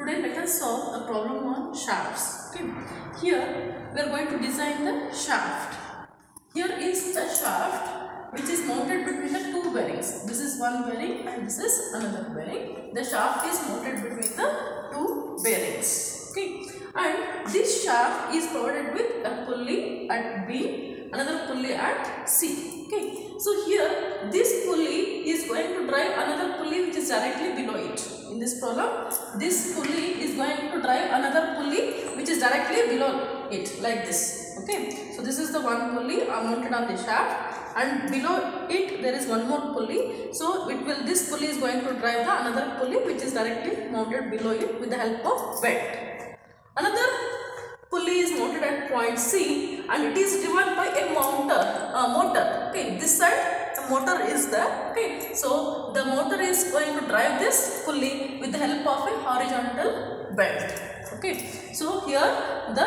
Today let us solve a problem on shafts. Okay. Here we are going to design the shaft. Here is the shaft which is mounted between the two bearings. This is one bearing and this is another bearing. The shaft is mounted between the two bearings. Okay. And this shaft is provided with a pulley at B, another pulley at C. Okay. So here this pulley is going to drive another pulley which is directly below it. In this problem, this pulley is going to drive another pulley which is directly below it like this. Okay. So this is the one pulley mounted on the shaft and below it there is one more pulley. So it will this pulley is going to drive the another pulley which is directly mounted below it with the help of belt. Another pulley is mounted at point C and it is driven by a motor. Uh, motor. Okay, this side the motor is there. Okay, so the motor is going to drive this pulley with the help of a horizontal belt. Okay, so here the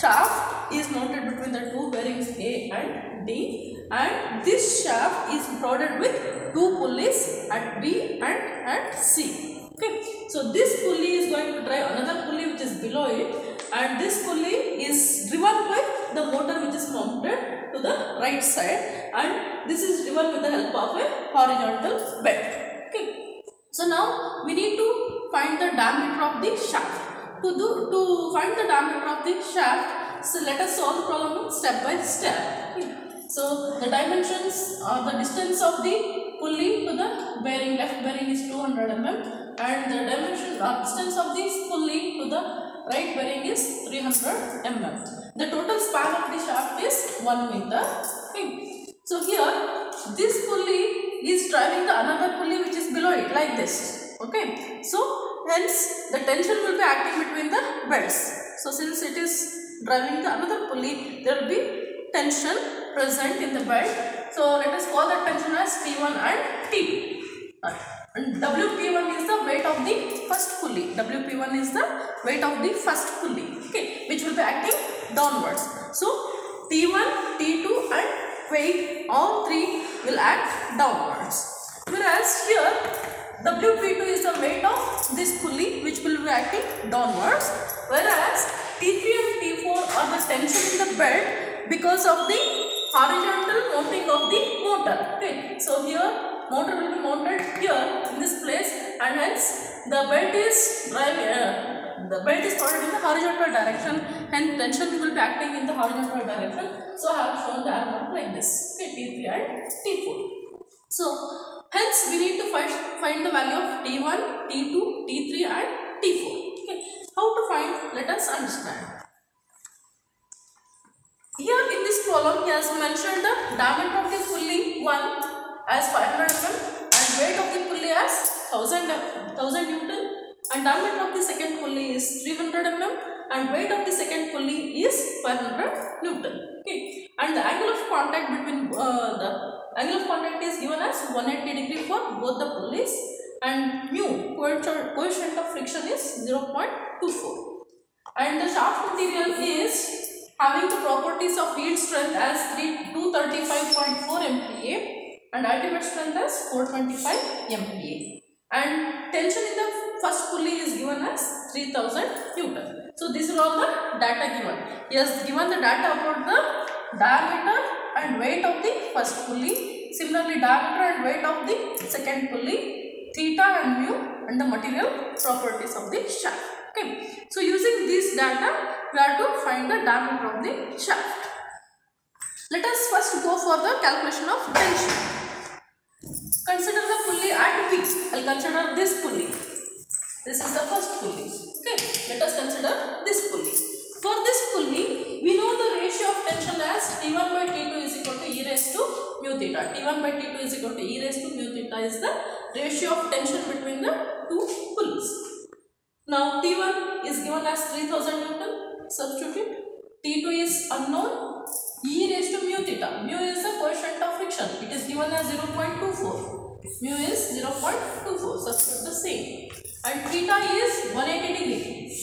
shaft is mounted between the two bearings A and D and this shaft is provided with two pulleys at B and at C. Okay, so this pulley is going to drive another pulley which is below it and this pulley is driven by the motor which is mounted to the right side and this is driven with the help of a horizontal belt. Okay, so now we need to find the diameter of the shaft. To do to find the diameter of the shaft, so let us solve the problem step by step. Okay. So the dimensions or the distance of the pulley to the bearing left bearing is 200 mm and the dimension or distance of this pulley to the right bearing is 300 mm. The total span of the shaft is 1 meter. Okay. So here this pulley is driving the another pulley which is below it like this. Okay. So hence the tension will be acting between the belts. So since it is driving the another pulley there will be tension present in the belt. So let us call that tension as T1 and T2. And WP1 is the weight of the first pulley. WP1 is the weight of the first pulley. Okay, which will be acting downwards. So T1, T2 and weight all three will act downwards. Whereas here WP2 is the weight of this pulley which will be acting downwards. Whereas T3 and T4 are the tension in the belt because of the horizontal mounting of the motor. Okay, so here motor will be mounted here in this place and hence the belt is driving. Uh, the belt is pointed in the horizontal direction and tension will be acting in the horizontal direction. So I have shown the arrow like this. Okay, T3 and T4. So hence we need to find, find the value of T1, T2, T3 and T4. Okay, how to find? Let us understand. Here in this problem he has mentioned the diameter of the pulley 1 as 500 mm and weight of the pulley as 1000, 1000 Newton and diameter of the second pulley is 300 mm and weight of the second pulley is 500 Newton. Okay. And the angle of contact between uh, the angle of contact is given as 180 degree for both the pulleys and mu coefficient of friction is 0.24 and the shaft material is having the properties of yield strength as 3, 235.4 MPa and ultimate strength as 425 MPa. And tension in the first pulley is given as 3000 Newton. So these are all the data given. Has given the data about the diameter and weight of the first pulley. Similarly diameter and weight of the second pulley, theta and mu and the material properties of the shaft. Okay. So using this data we have to find the diameter of the shaft. Let us first go for the calculation of tension. Consider the pulley at B. I will consider this pulley. This is the first pulley. Okay. Let us consider this pulley. For this pulley, we know the ratio of tension as T1 by T2 is equal to E raised to mu theta. T1 by T2 is equal to E raised to mu theta is the ratio of tension between the two pulleys. Now T1 is given as 3000 Newton. Substitute. T2 is unknown. E raised to mu theta. Mu is the coefficient of friction. Given as 0.24. Mu is 0.24. Substitute the same. And theta is 180 degree.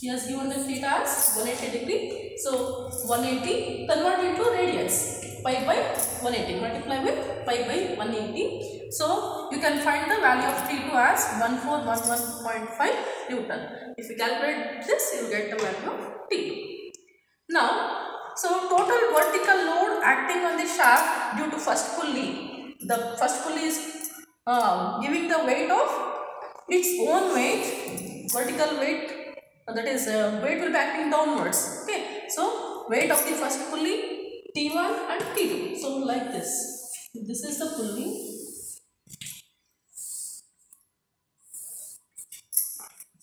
He has given the theta as 180 degree. So 180 convert into radians. pi by 180 multiply with pi by 180 so you can find the value of T2 as 1411.5 Newton if you calculate this you will get the value of T2 now so total vertical load acting on the shaft due to first pulley. The first pulley is uh, giving the weight of its own weight vertical weight uh, that is uh, weight will be acting downwards. Okay. So weight of the first pulley t1 and t2 so like this. This is the pulley.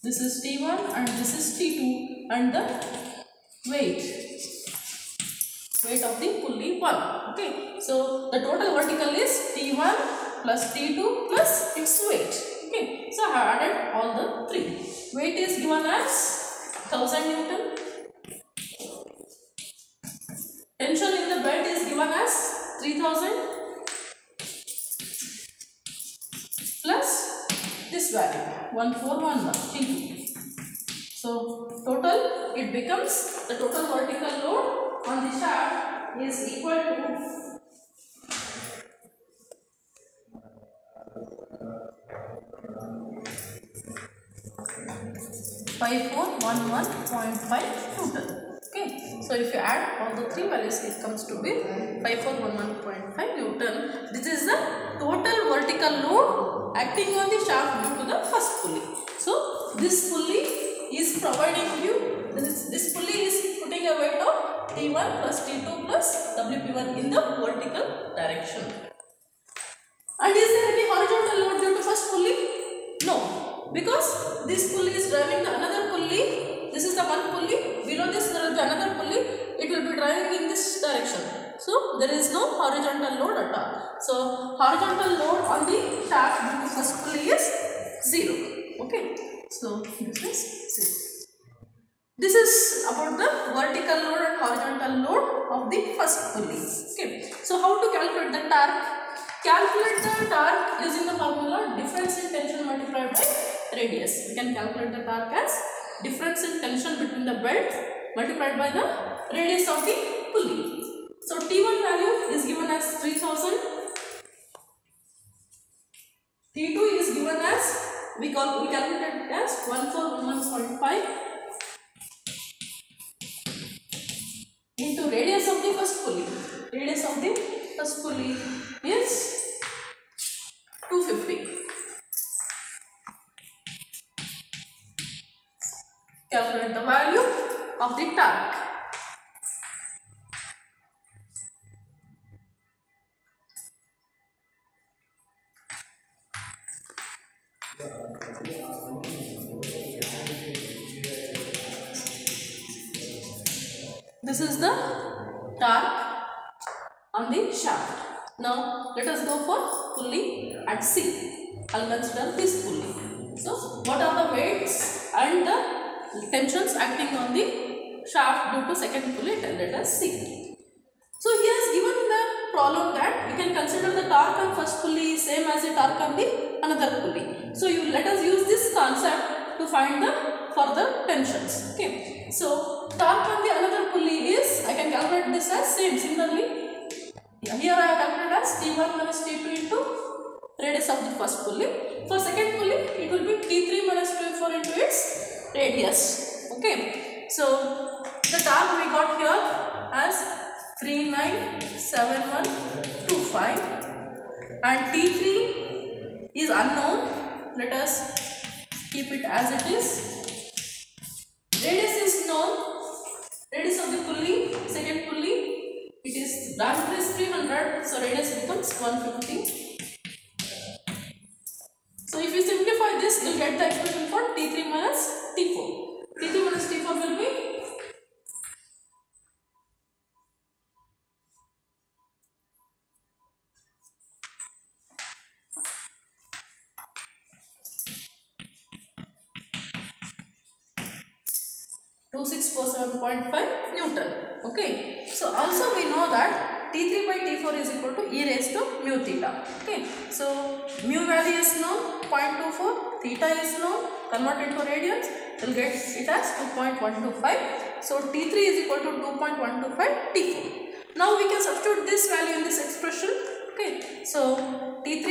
This is t1 and this is t2 and the weight weight of the pulley 1 okay? So the total vertical is t1 plus t2 plus its weight okay? So i have added all the three. Weight is given as 1000 newton. Tension in the bed is given as 3000 plus this value 1411 t2 so total it becomes the total vertical load on the shaft is equal to five four one one point five Newton. Okay, so if you add all the three values, it comes to be five four one one point five Newton. This is the total vertical load acting on the shaft due to the first pulley. So this pulley is providing you this, this pulley is putting a weight of T1 plus T2 plus WP1 in the vertical direction. And is there any horizontal load due to first pulley? No, because this pulley is driving the another pulley. This is the one pulley. Below this there will be another pulley. It will be driving in this direction. So there is no horizontal load at all. So horizontal load on the shaft due to first pulley is zero. Okay. So this is zero. This is about the vertical load load of the first pulley. Okay. So how to calculate the torque? Calculate the torque using the formula difference in tension multiplied by radius. We can calculate the torque as difference in tension between the belt multiplied by the radius of the pulley. So T1 value is given as 3000. T2 is given as we call we calculate it as 1411.5 pulley is 250. Calculate the value of the torque. On the shaft. Now let us go for pulley at C. I'll consider this pulley. So what are the weights and the tensions acting on the shaft due to second pulley? And Let us see. So he has given the problem that we can consider the torque on first pulley same as the torque on the another pulley. So you let us use this concept to find the further tensions. Okay. So torque on the another pulley is I can calculate this as same similarly. Here I have calculated as T1 minus T2 into radius of the first pulley. For second pulley it will be T3 minus T4 into its radius. Okay. So the torque we got here as 397125 and T3 is unknown. Let us keep it as it is. Radius is known. Radius of the pulley, second pulley, it is diameter is 300, so radius becomes 150. So if you simplify this, you get the expression for T3 minus T4. T3 minus T4 will be two six four seven point five Newton. Okay. So also we know that T3 by T4 is equal to e raised to mu theta. Okay. So mu value is known 0.24, theta is known, convert into radians, we'll get it as 2.125. So T3 is equal to 2.125 T4. Now we can substitute this value in this expression. Okay, so T3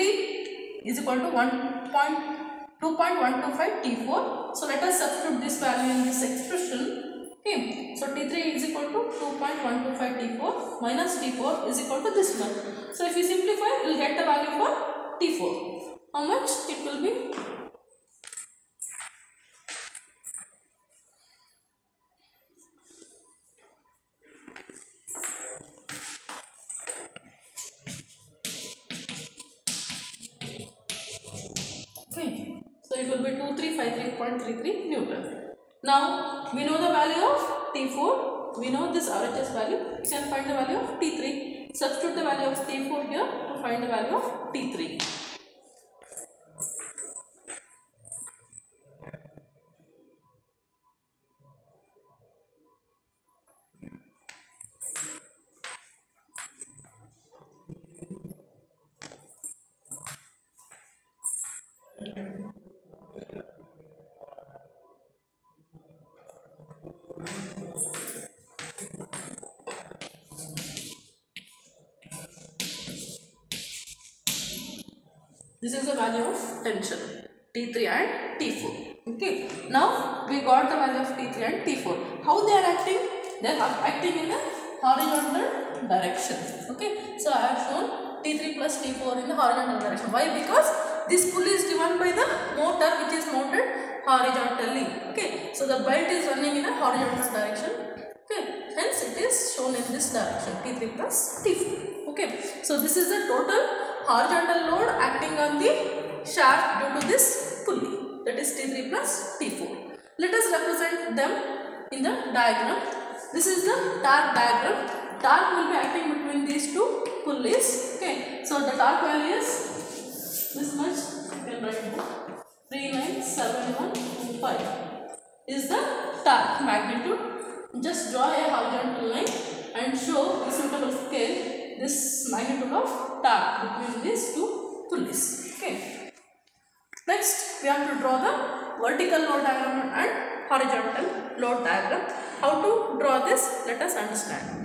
is equal to 1.2.125 T4. So let us substitute this value in this expression. Okay, so T3 is equal to 2.125 T4 minus T4 is equal to this one. So if you simplify, you will get the value for T4. How much it will be? Okay, so it will be 2353.33 Newton. Now we know the value of T4, we know this RHS value, we can find the value of T3. Substitute the value of T4 here to find the value of T3. This is the value of tension T3 and T4. Okay. Now we got the value of T3 and T4. How they are acting? They are acting in the horizontal direction. Okay. So I have shown T3 plus T4 in the horizontal direction. Why? Because this pulley is driven by the motor which is mounted horizontally. Okay. So the belt is running in a horizontal direction. Okay. Hence it is shown in this direction T3 plus T4. Okay. So this is the total horizontal load acting on the shaft due to this pulley that is T3 plus T4. Let us represent them in the diagram. This is the torque diagram. Torque will be acting between these two pulleys. Okay, so the torque value is this much. You can write down 39715 is the torque magnitude. Just draw a horizontal line and show a suitable scale this magnitude of torque between these two pulleys. Okay. Next, we have to draw the vertical load diagram and horizontal load diagram. How to draw this? Let us understand.